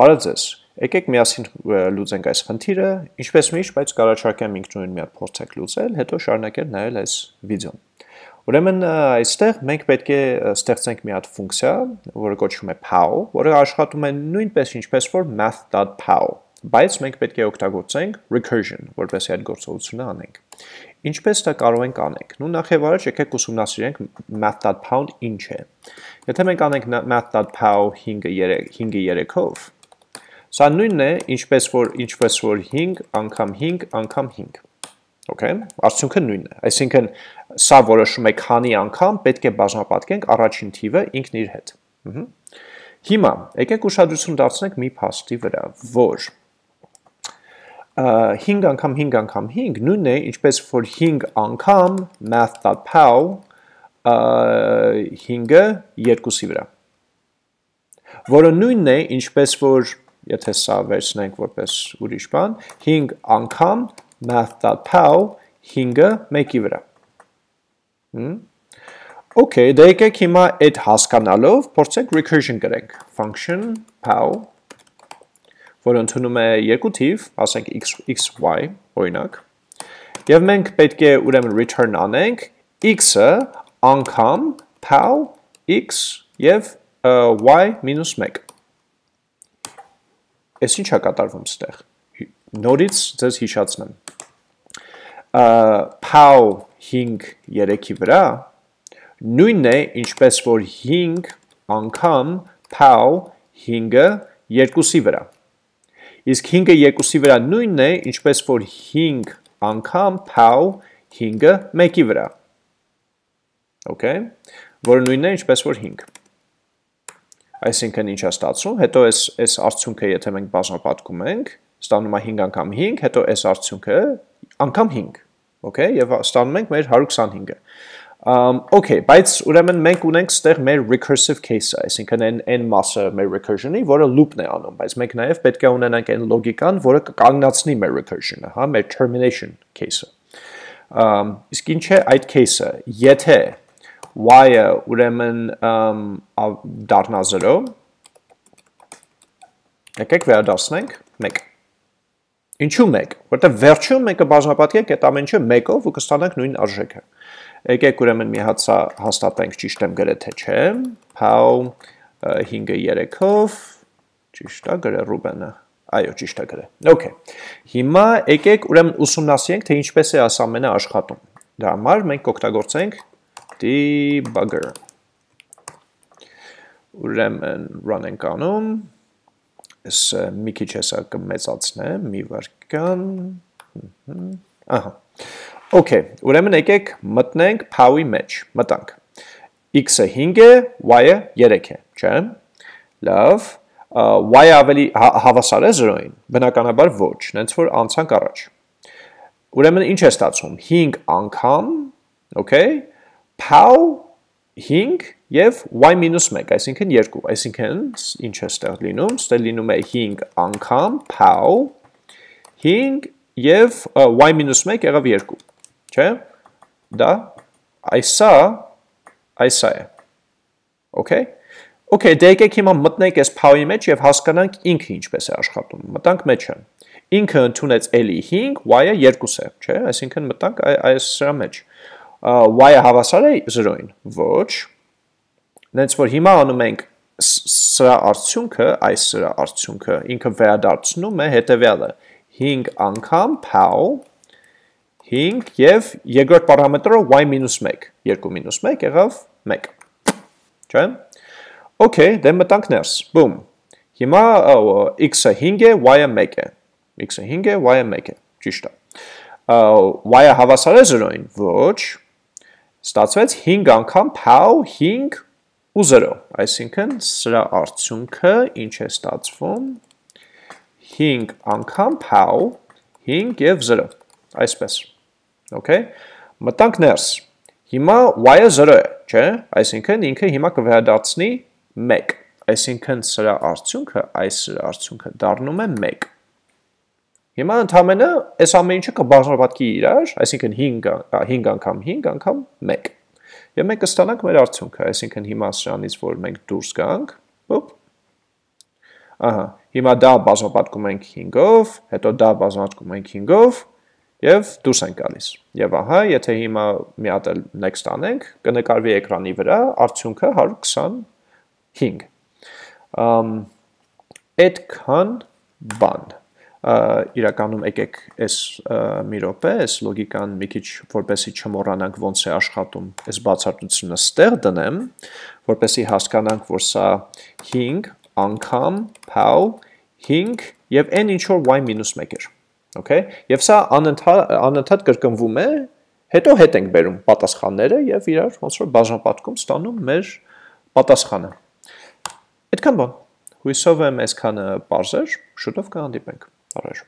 Բարև ձեզ։ Եկեք միասին լուծենք այս խնդիրը, ինչպես միշտ, բայց կառաջարկեմ ինքնուրույն մի հատ փորձեք լուծել, հետո շարունակել նայել այս վիդեոն։ Ուրեմն այստեղ մենք պետք է ստեղծենք մի հատ ֆունկցիա, որը կոչվում է pow, որը աշխատում է նույնպես ինչպես որ math.pow, բայց մենք պետք է օգտագործենք recursion, որպեսզի այդ գործողությունը անենք։ Ինչպես դա կարող ենք անենք։ Նու նախ եւ առաջ եկեք ուսումնասիրենք math.pow-ն ինչ է։ Եթե մենք անենք math.pow 5-ը 5-ը 3-ով, Սա նույնն է, ինչպես որ ինչպես որ 5 անգամ 5 անգամ 5։ Okay, արդյունքը նույնն է։ Այսինքն սա որոշում է քանի անգամ պետք է բազմապատկենք առաջին թիվը ինքն իր հետ։ Ահա։ Հիմա եկեք ուշադրություն դարձնենք մի փաստի վրա, որ 5 անգամ 5 անգամ 5 նույնն է, ինչպես որ 5 անգամ math.pow 5-ը 2-ի վրա։ Որը նույնն է, ինչպես որ եթե սա վերցնենք որպես ուրիշ բան, 5 անգամ math.pow 5-ը 1-ի վրա։ Okay, դա եկեք հիմա այդ հասկանալով փորձենք recursion գրենք, function pow, որ ընդունում է երկու թիվ, ասենք x, x, y, օրինակ, և մենք պետք է ուրեմն return անենք x-ը անգամ pow x և y-1 Էս ի՞նչ է կատարվում ստեղ։ Նորից ձեզ հիշացնեմ։ Pow 5-3-ի վրա նույնն է, ինչպես որ 5 անգամ pow 5-ը 2-ի վրա։ Իսկ 5-ը 2-ի վրա նույնն է, ինչպես որ 5 անգամ pow 5-ը 1-ի վրա։ Okay, որը նույնն է, ինչպես որ 5 Այսինքն ինչ է ստացվում, հետո այս այս արդյունքը եթե մենք բազմապատկում ենք, ստանում է 5 անգամ 5, հետո այս արդյունքը անգամ 5, okay, եւ ստանում ենք մեր 125-ը։ Um, okay, բայց ուրեմն մենք ունենք ստեղ մեր recursive case-ը, այսինքն այն այն մասը մեր recursion-ի, որը loop-ն է անում, բայց մենք նաև պետք է ունենանք այն լոգիկան, որը կկանգնացնի մեր recursion-ը, հա, մեր termination case-ը։ Um, իսկ ինչ է այդ case-ը։ Եթե y-ը ուրեմն դառնա 0, եկեք վերադարձնենք 1 Ինչու 1 Որտեղ վերջում մենք կբազմապատկենք այդ ամեն ինչը 1-ով ու կստանանք նույն արժեքը։ Եկեք ուրեմն մի հատ սա հաստատենք ճիշտ եմ գրել թե չէ։ Pow 5-ը 3-ով ճիշտ է գրել Ռուբենը։ Այո, ճիշտ է գրել։ Okay։ Հիմա եկեք ուրեմն ուսումնասիրենք թե ինչպես է այս ամենը աշխատում։ Դա համար մենք կօգտագործենք debugger։ Ուրեմն run ենք անում։ Ես մի քիչ հեսա կմեծացնեմ, մի վարքան։ Ահա։ Okay, ուրեմն եկեք մտնենք pow-ի մեջ, մտանք։ x-ը 5 է, y-ը 3 է, չէ՞։ Լավ, y-ը ավելի հա, հավասար է 0-ին։ Բնականաբար ոչ, նենց որ անցանք առաջ։ Ուրեմն ինչ է ստացվում։ 5 անգամ, okay, pow 5 եւ y-1, այսինքն 2, այսինքն ինչ է ստեղ լինում, ստեղ լինում է 5 անգամ pow 5 եւ y-1 եղավ 2 չէ՞։ Դա այսա այսա է։ Okay։ Okay, դե եկեք հիմա մտնենք այս power-ի մեջ եւ հասկանանք ինքը ինչպես է աշխատում։ Մտանք մեջը։ Ինքը ընդունեց էլի 5, y-ը 2 է, չէ՞։ Այսինքն մտանք այս սրա մեջ։ y-ը հավասար է 0-ին։ Ոչ։ Նենց որ հիմա անում ենք սրա արդյունքը, այս սրա արդյունքը ինքը վերադարձնում է հետեւյալը 5 անգամ power 5 եւ երկրորդ պարամետրը y-1, 2-1 եղավ 1։ Չէ՞։ Okay, դե մտանք ներս։ Բում։ Հիմա x-ը 5 է, y-ը 1 է։ x-ը 5 է, y-ը 1 է։ Ճիշտ է։ y-ը հավասար է 0-ին։ Ոչ։ Ստացվեց 5 անգամ pow 5 ու 0։ Այսինքն սրա արդյունքը ինչ է ստացվում։ 5 անգամ pow 5 եւ 0։ Այսպես։ Okay։ Մտանք ներս։ Հիմա y-ը 0 է, չէ՞։ Այսինքն ինքը հիմա կվերադարձնի 1։ Այսինքն սրա արդյունքը, այս սրա արդյունքը դառնում է 1։ Հիմա ընդհանրապես այս ամեն ինչը կբազմապատկի իրար, այսինքն 5 5 անգամ 5 անգամ 1։ Եվ մենք կստանանք մեր արդյունքը, այսինքն հիմա սրանից որ մենք դուրս գանք, ոպ։ Ահա, Հիմա դա բազմապատկում ենք 5-ով, հետո դա բազմապատկում ենք 5-ով եւ դուրս են գալիս։ Եվ ահա, եթե հիմա մի հատ էլ next անենք, կնկարվի էկրանի վրա արդյունքը 125։ Ամ այդքան բան իրականում եկեք այս մի րոպե, այս լոգիկան մի քիչ որպեսի չմոռանանք ոնց է աշխատում, այս բացատրությունը ստեղ դնեմ, որպեսի հասկանանք, որ սա 5 անգամ pow 5 եւ n ինչ որ y-1 էր։ Okay? Եվ սա անընդհատ կրկնվում է, հետո հետ ենք բերում պատասխանները եւ իրար ոնց որ բաժանապատկում ստանում մեր պատասխանը։ Այդքան բան։ Հույսով եմ այսքանը բարձր, շուտով կհանդիպենք։ Առաջ